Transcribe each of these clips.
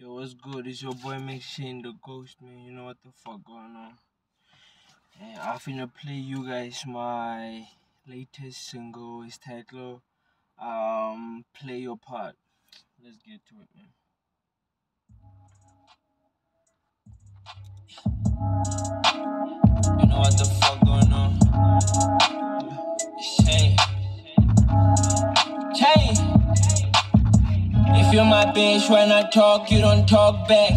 Yo, what's good? It's your boy MaxChain the Ghost, man. You know what the fuck going on. And I'm finna play you guys my latest single. It's titled um Play Your Part. Let's get to it, man. You know what the fuck going on? Shane. Shane. If you're my bitch when I talk, you don't talk back.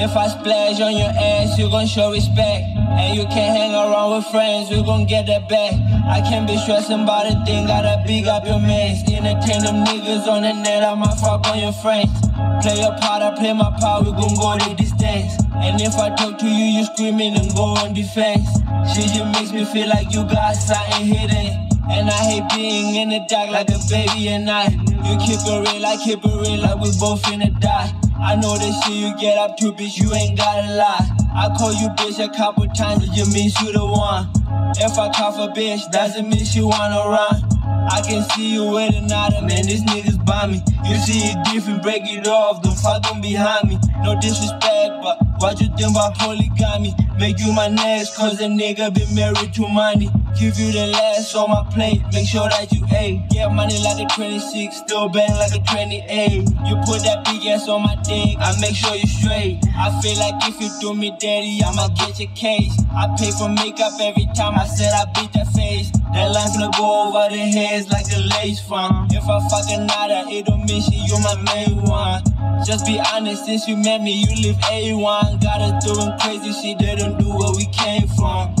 If I splash on your ass, you gon' show respect. And you can't hang around with friends, we gon' get that back. I can't be stressing about a thing, gotta big up your mans. Entertain them niggas on the net, I'ma fuck on your friends. Play your part, I play my part, we gon' go to the distance. And if I talk to you, you screaming and go on defense. She just makes me feel like you got something hidden. And I hate being in the dark like a baby at night. You keep it real, I keep it real, like we both finna die. I know the shit you get up to, bitch, you ain't gotta lie. I call you bitch a couple times, it just means you the one. If I call for bitch, doesn't mean she wanna run. I can see you with another man, this nigga's by me. You see it different, break it off, don't fuck them behind me. No disrespect, but what you think about polygamy? Make you my next, cause a nigga been married to money. Give you the last on my plate, make sure that you ate. Get money like a 26, still bang like a 28. You put that big ass on my dick, I make sure you straight. I feel like if you do me dirty, I'ma get your case. I pay for makeup every time I said I beat that face. That line gonna go over the heads like the lace front. If I fuck another, it don't mean shit, you my main one. Just be honest, since you met me, you live A1. Got us doing crazy shit, they don't do where we came from.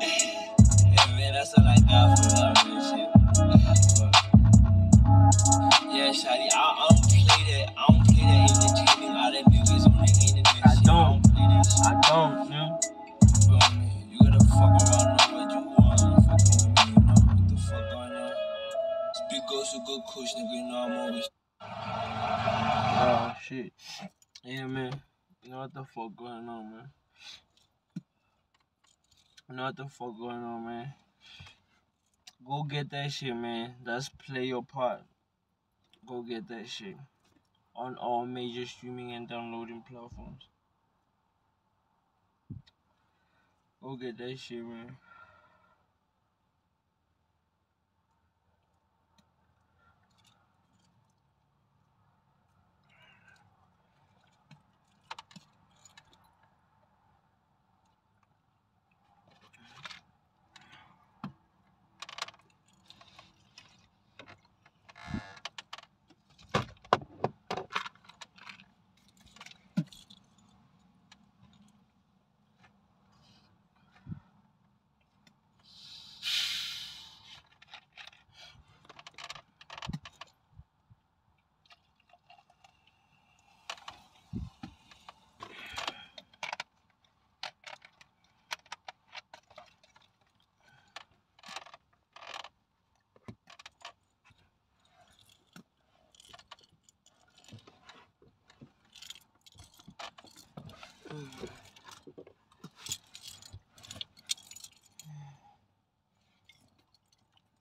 yeah, man, that's all I got for that real shit. Yeah, Shadi, I, I don't play that. I don't play that entertaining. All that niggas on the internet. I don't. play that shit. I don't, man. Feel me? You gotta fuck around, know what you want. Fuck with me, you know what the fuck going on. Speak goes to good kush, nigga, you know I'm always. Oh shit. Yeah man. You know what the fuck going on, man. You know what the fuck going on, man. Go get that shit, man. That's play your part. Go get that shit. On all major streaming and downloading platforms. Go get that shit, man.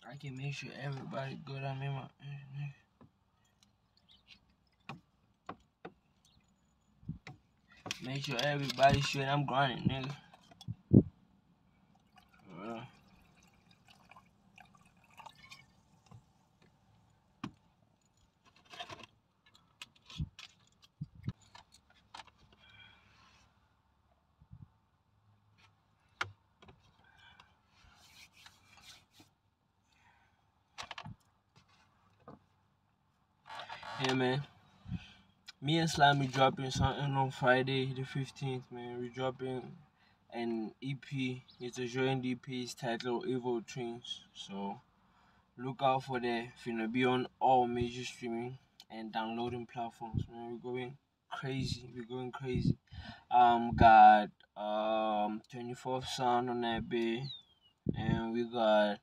I can make sure everybody good. I'm in my. Make sure everybody straight. I'm grinding, nigga. For real. Yeah, man. And Slimy dropping something on Friday the 15th, man. We're dropping an EP. It's a joint EP. It's titled Evil Twins. So look out for that. Finna be on all major streaming and downloading platforms, man. We're going crazy. We're going crazy. Um, got um 24th Sound on that bit, and we got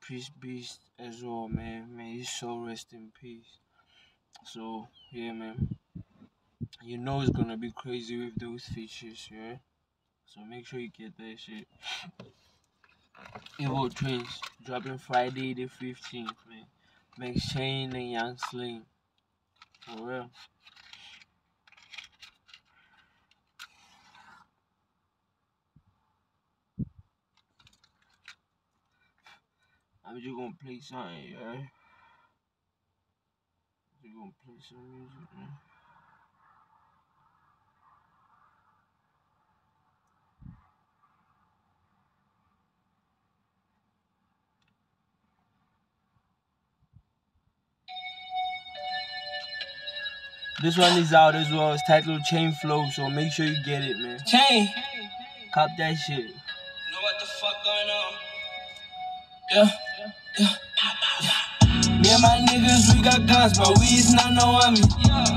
Priest Beast as well, man. May his soul rest in peace. So yeah, man you know it's gonna be crazy with those features, yeah. So make sure you get that shit. Evil Twins dropping Friday the 15th, man. MaxChain and Young Sling. For real. I'm just gonna play something, yeah. Just gonna play some music, man. This one is out as well. It's titled Chain Flow, so make sure you get it, man. Chain. Cop that shit. Know what the fuck going on? Yeah. yeah. Me and my niggas, we got guns, but we is not no army.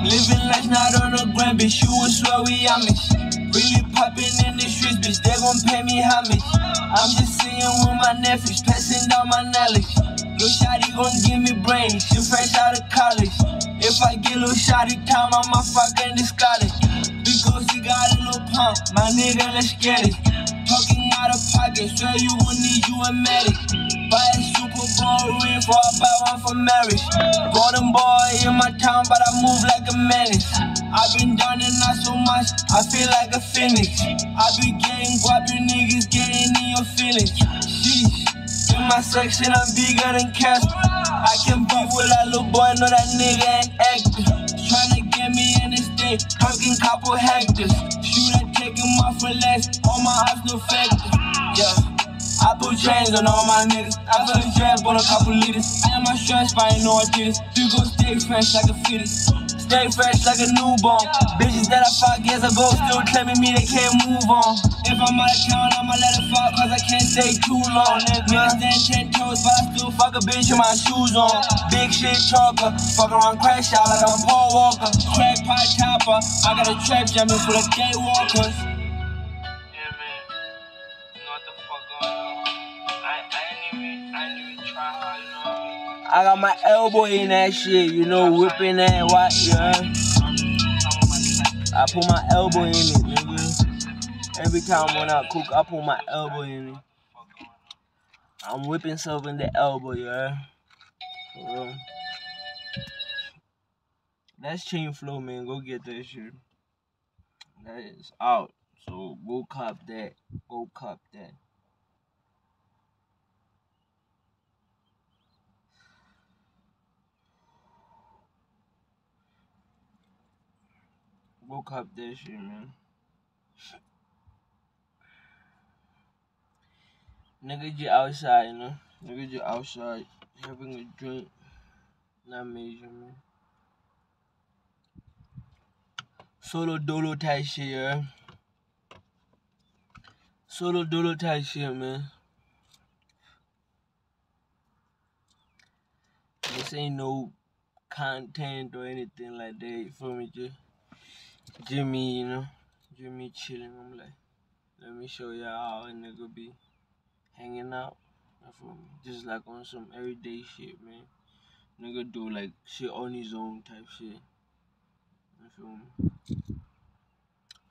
Living life not on the gram, bitch. You would swear we Amish. Really popping in the streets, bitch. They gon' pay me homage. I'm just sitting with my nephews, passing down my knowledge. Lil Shotty gon' give me brains, she fresh out of college. If I get Lil Shotty time, I'ma fucking discard it. Because he got a little pump, my nigga, let's get it. Talking out of pocket, swear you gon' need you a medic. Buy a Super Bowl ring for I buy one for marriage. Golden boy in my town, but I move like a menace. I've been done and not so much, I feel like a phoenix. I be getting guap, you niggas getting in your feelings. Sheesh. In my section, I'm bigger than Casper. I can beef with that little boy, know that nigga ain't acting. Tryna get me in this thing, talking couple hectares. Shoot, take him off for less, all my eyes no factor. Yeah. I put chains on all my niggas. I feel the jazz, bought a couple liters. I am my stress, but I I did it. You go stay fresh like a fetus. Stay fresh like a newborn. Bitches that I fuck years ago still claiming me, they can't move on. If I'm out of town, I'ma let it fall, cause I can't stay too long. Niggas stand ten toes, but I still fuck a bitch with my shoes on. Big shit talker, fuck around crash out like I'm Paul Walker. Crack pot topper, I got a trap jamming for the gay walkers. I got my elbow in that shit, you know, whipping that what, yeah. I put my elbow in it, nigga. Every time when I cook, I put my elbow in it. I'm whipping stuff in the elbow, yeah. For real. That's chain flow, man. Go get that shit. That is out. So go cop that. Go cop that. Woke up this year, man. Nigga just outside, you know. Nigga just outside having a drink. Not major, man. Solo dolo type shit, yeah. Solo dolo type shit, man. This ain't no content or anything like that. You feel me, just Jimmy, you know, Jimmy chilling. I'm like, let me show y'all how a nigga be hanging out. Just like on some everyday shit, man. Nigga do like shit on his own type shit. You feel me?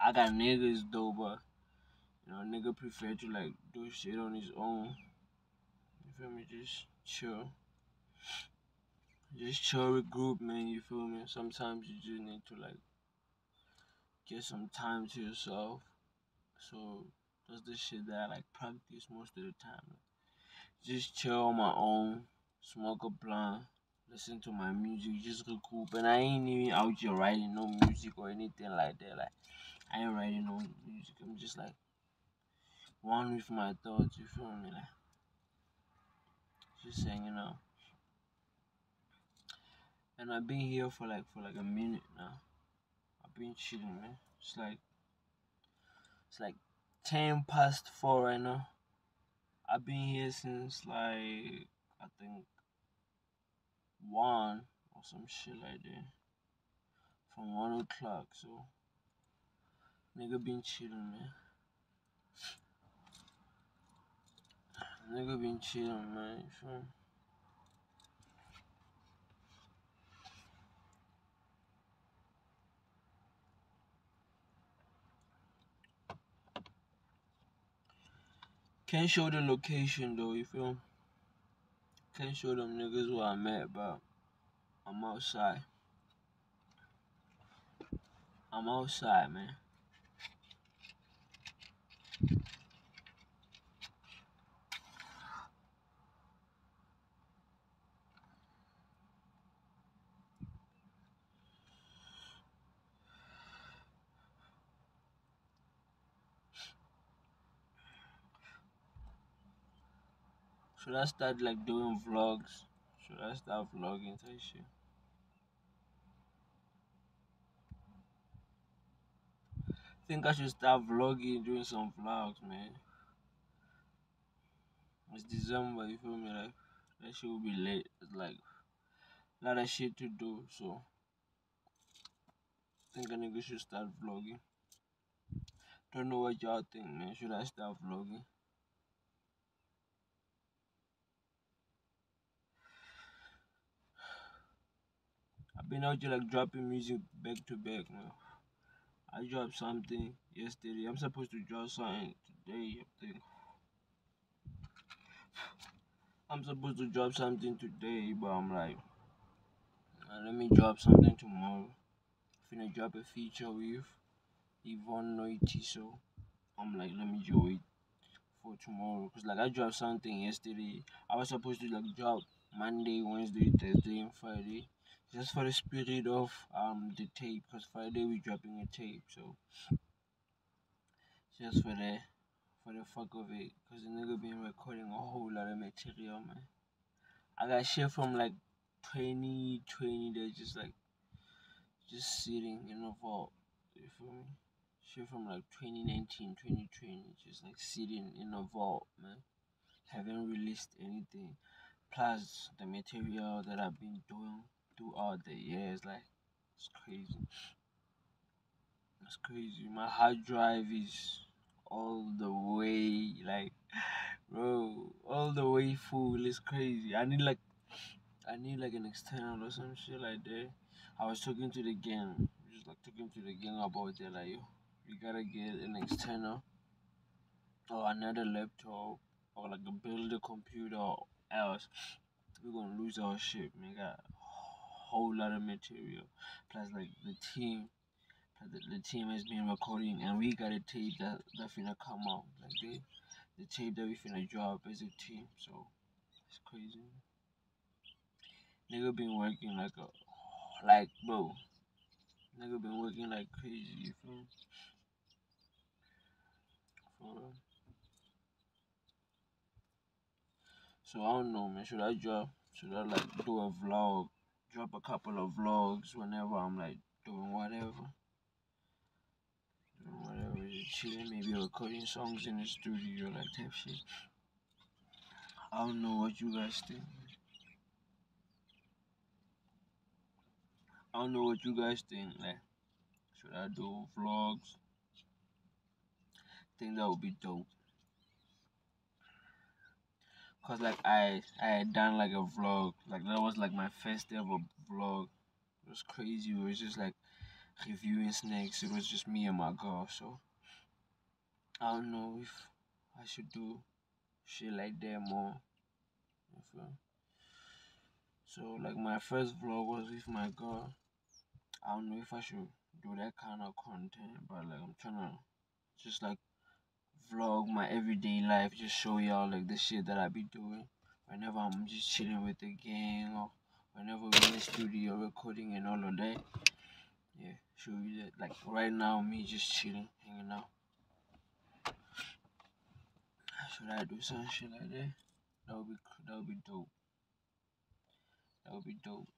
I got niggas though, but you know, nigga prefer to like do shit on his own. You feel me? Just chill. Just chill with group, man. You feel me? Sometimes you just need to like get some time to yourself. So that's the shit that I like practice most of the time. Just chill on my own, smoke a blunt, listen to my music, just recoup. And I ain't even out here writing no music or anything like that. Like I ain't writing no music. I'm just like one with my thoughts. You feel me? Like just saying, you know. And I've been here for like for like a minute now been chilling, man. It's like it's like ten past four right now. I've been here since like I think one or some shit like that. From one o'clock, so nigga been chilling, man. Nigga been chilling, man. You Can't show the location though, you feel? Can't show them niggas where I'm at, but I'm outside. I'm outside, man. Should I start like doing vlogs? Should I start vlogging type shit? think I should start vlogging, doing some vlogs, man. It's December, you feel me? Like that shit will be late. It's like a lot of shit to do, so I think a nigga should start vlogging. Don't know what y'all think, man. Should I start vlogging? I've been out here like dropping music back to back, man. I dropped something yesterday. I'm supposed to drop something today, I think. I'm supposed to drop something today, but I'm like, let me drop something tomorrow. I'm finna drop a feature with Yvonne Noiti, so I'm like, let me do it for tomorrow. Cause like I dropped something yesterday. I was supposed to like drop Monday, Wednesday, Thursday, and Friday just for the spirit of um the tape because Friday we're dropping a tape so just for the for the fuck of it because the nigga been recording a whole lot of material man. I got shit from like 2020 that just like just sitting in a vault you feel me? Shit from like 2019 2020 just like sitting in a vault man. Haven't released anything. Plus the material that I've been doing throughout the years. Like, it's crazy. It's crazy. My hard drive is all the way, like, bro, all the way full. It's crazy. I need like, I need like an external or some shit like that. I was talking to the gang, just like talking to the gang about it. Like, yo, we gotta get an external or another laptop or like build a computer else we're gonna lose our shit, man. Whole lot of material. Plus, like the team, the, the team has been recording, and we got a tape that that finna come out. Like the the tape that we finna drop as a team. So it's crazy. Nigga been working like a like bro. Nigga been working like crazy. You feel? For So I don't know, man. Should I drop? Should I like do a vlog drop a couple of vlogs whenever I'm like doing whatever. Doing whatever, just chilling, maybe recording songs in the studio, like type shit. I don't know what you guys think. I don't know what you guys think. Like, should I do vlogs? Think that would be dope. Cause like I I had done like a vlog, like that was like my first ever vlog. It was crazy. It was just like reviewing snakes. It was just me and my girl. So I don't know if I should do shit like that more. So like my first vlog was with my girl. I don't know if I should do that kind of content, but like I'm trying to just like vlog my everyday life, just show y'all like the shit that I be doing whenever I'm just chilling with the gang or whenever we're in the studio recording and all of that. Yeah, show you that. Like right now, me just chilling, hanging out. Should I do some shit like that? That would be that would be dope. That would be dope.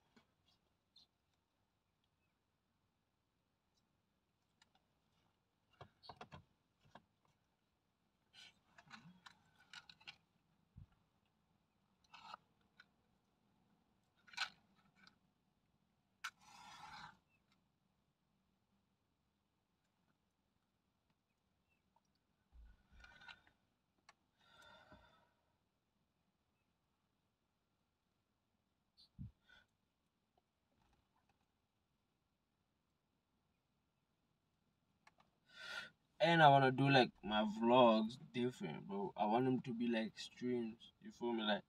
And I wanna do like my vlogs different, bro. I want them to be like streams. You feel me? Like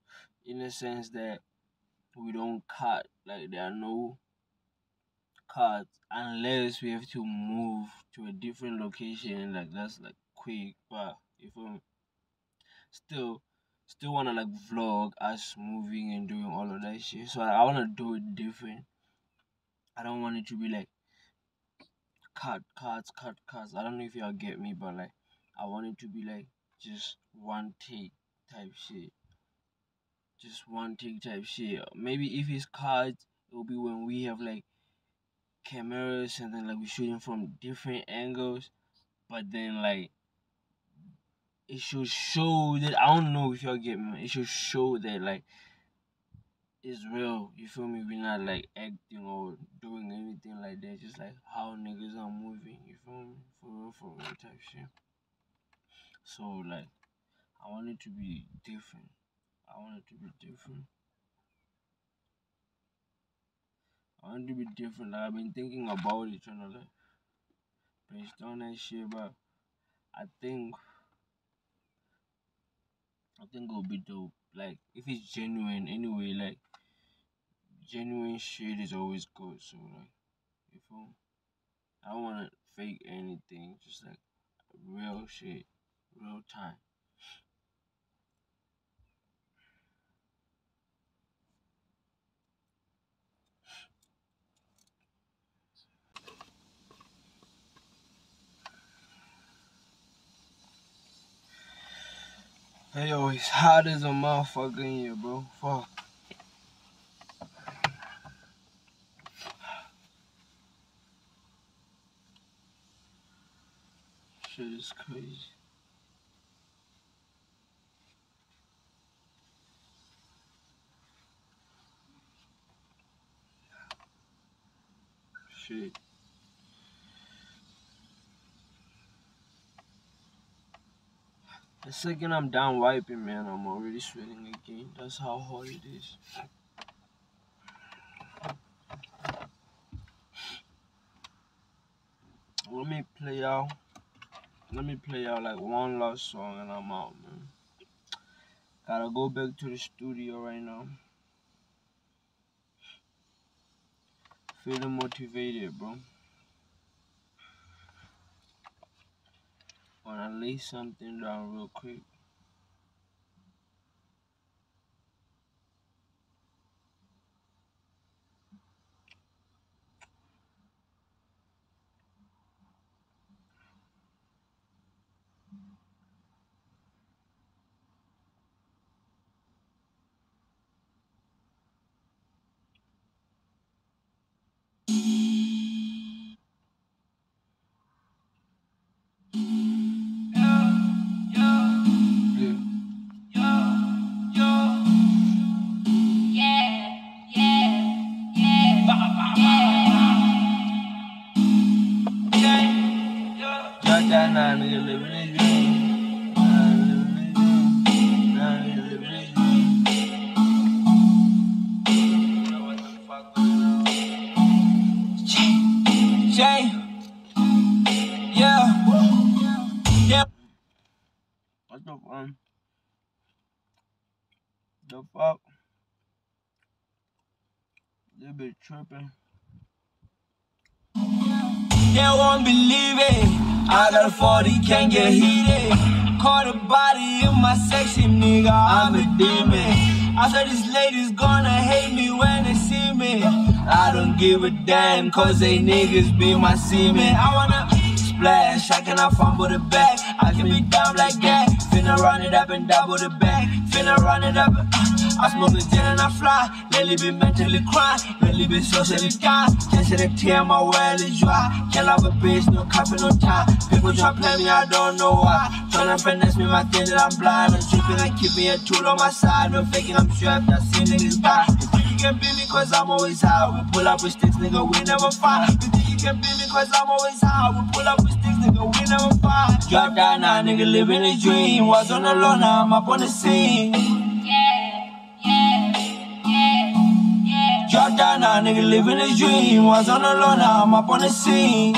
in a sense that we don't cut. Like there are no cuts unless we have to move to a different location. Like that's like quick, but you feel me? Still, still wanna like vlog us moving and doing all of that shit. So I, I wanna do it different. I don't want it to be like cut, cuts, cut, cuts. I don't know if y'all get me, but like I want it to be like just one take type shit. just one take type shit. Maybe if it's cards, it will be when we have like cameras and then like we shooting from different angles, but then like it should show that I don't know if y'all get me. It should show that like it's real. You feel me? We're not like acting or doing anything like that. Just like how niggas are moving. You feel me? For real, for real type shit. So like, I want it to be different. I want it to be different. I want it to be different. Like I've been thinking about it, trying to like brainstorm that shit, but I think I think it'll be dope. Like if it's genuine anyway, like genuine shit is always good. So like, you feel? I don't wanna fake anything. Just like real shit, real time. Hey yo, it's hot as a motherfucker in here, bro. Fuck. Shit is crazy. Shit. The second I'm done wiping, man, I'm already sweating again. That's how hot it is. Let me play out. Let me play out like one last song and I'm out, man. Gotta go back to the studio right now. Feeling motivated, bro. Wanna lay something down real quick. Um, the fuck? They be tripping. They won't believe it. I got a 40, can't get heated. Caught a body in my section, nigga. I'm a demon. I said these ladies gonna hate me when they see me. I don't give a damn, cause they niggas be my semen. I wanna splash, I cannot fumble the back. I can be down like that. Finna run it up and double the back. Finna run it up. Uh, I smoke a gin and I fly. Lately been mentally crying. Lately been socially dying. Say the tear, my well is dry. Can't love a bitch, no coffee, no time. People try play me, I don't know why. Tryna finesse me, my thing that I'm blind. I'm tripping and keeping a tool on my side. No faking, I'm strapped. I see niggas die. Can beat me cause I'm always high. We pull up with sticks, nigga, we never fight. You think you can beat me cause I'm always high. We pull up with sticks, nigga, we never fight. Drop down now, nigga, living a dream. Was on the low, now I'm up on the scene. Yeah, yeah, yeah, Drop down now, nigga, living a dream. Was on the low, now I'm up on the scene.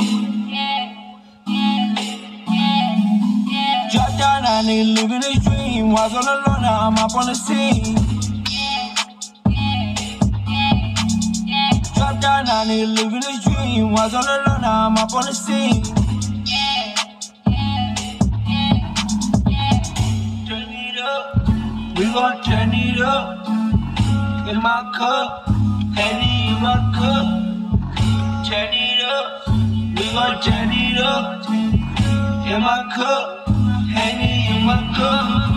Drop down now, nigga, living a dream. Was on the low, now I'm up on the scene. Drop down now, nigga, living a dream. Was the low, now I'm up on the scene. Turn it up, we gon' turn it up. In my cup, Henny in my cup. Turn it up, we gon' turn it up. In my cup, Henny in my cup.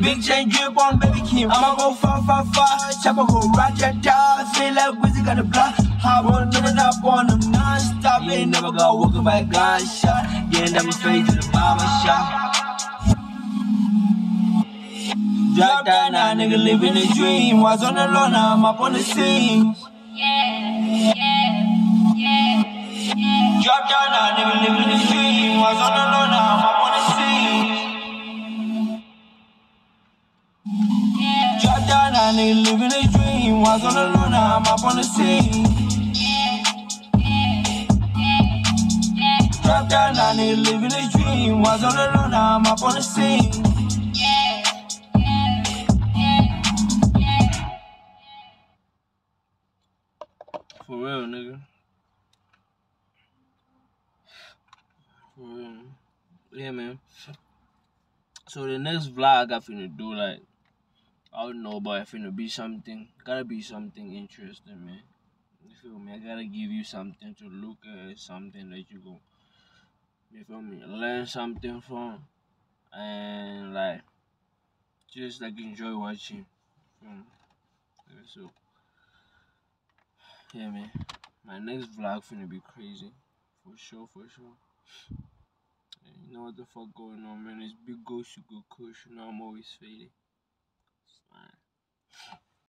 Big chain drip on baby Kim. I'ma go far, far, far. Chopper go that dog. Feel like Wizzy got the block. Hop on, minute up on them non-stop. Ain't never got walking by gunshot. Yeah, never fade to the barber shop. Drop down now, nigga living a dream. Was on the low, now I'm up on the scene. Yeah, yeah, yeah. Drop down now, nigga living a dream. Was on the low, now I'm up down now, nigga living a dream. Was on the low, now I'm up on the scene. Drop down now, nigga living a dream. Was on the low, now I'm up on the scene. For real, nigga. For real. Yeah, man. So the next vlog I finna do, like, I don't know, but I finna be something. Gotta be something interesting, man. You feel me? I gotta give you something to look at, something that you go, you feel me? Learn something from, and like, just like enjoy watching. So, yeah, man. My next vlog finna be crazy, for sure, for sure. And you know what the fuck going on, man? It's Big Ghost, you go Kush. You know I'm always faded. Bye.